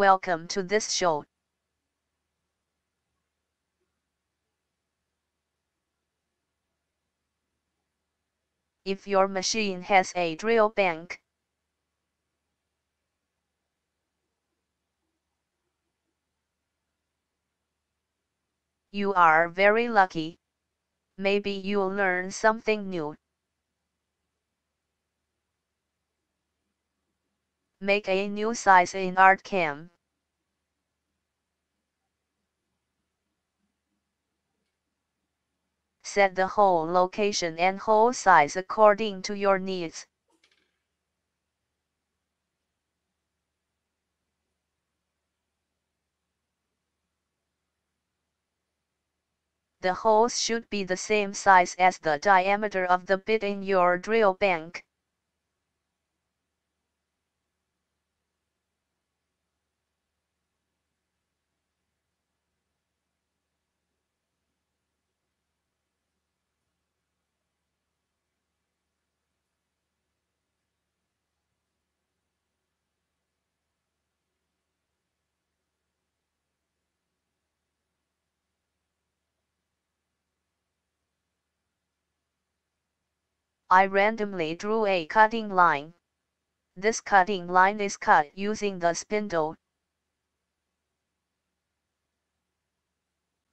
Welcome to this show. If your machine has a drill bank, you are very lucky. Maybe you'll learn something new. Make a new size in ArtCam. Set the hole location and hole size according to your needs. The holes should be the same size as the diameter of the bit in your drill bank. I randomly drew a cutting line. This cutting line is cut using the spindle.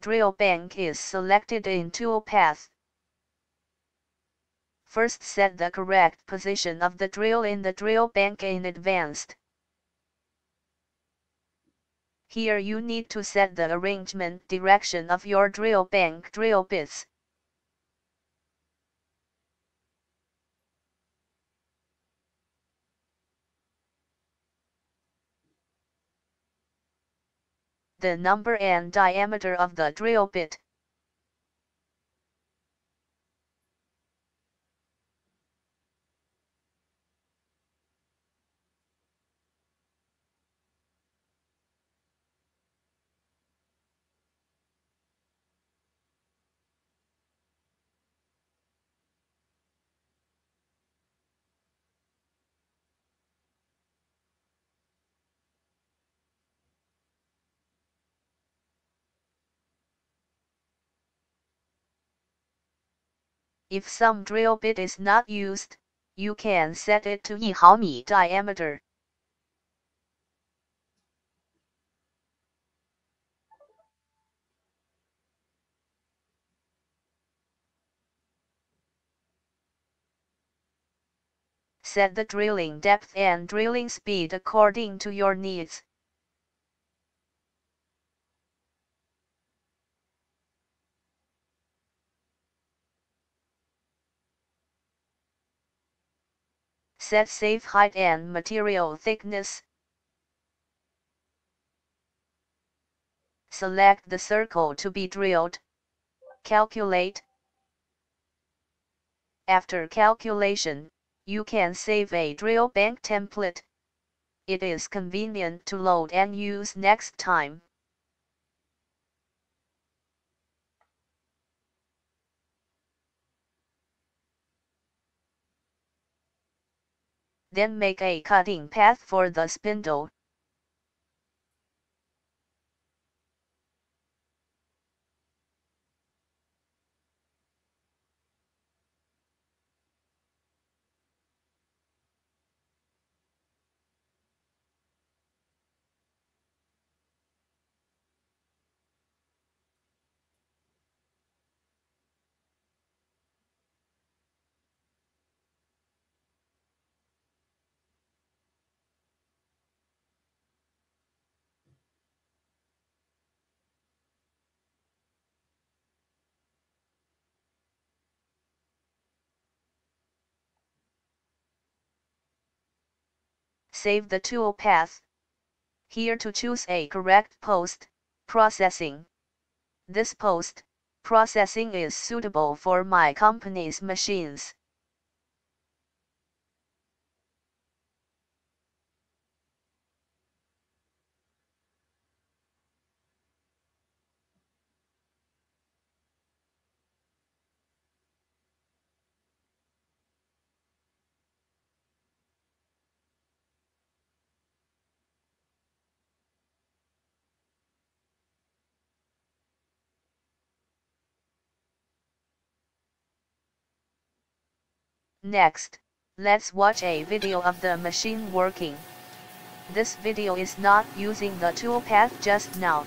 Drill bank is selected in tool path. First set the correct position of the drill in the drill bank in advanced. Here you need to set the arrangement direction of your drill bank drill bits. The number and diameter of the drill bit. If some drill bit is not used, you can set it to 1毫米 diameter. Set the drilling depth and drilling speed according to your needs. Set safe height and material thickness. Select the circle to be drilled. Calculate. After calculation, you can save a drill bank template. It is convenient to load and use next time. Then make a cutting path for the spindle. Save the tool path. Here to choose a correct post, processing. This post, processing is suitable for my company's machines. Next, let's watch a video of the machine working. This video is not using the toolpath just now.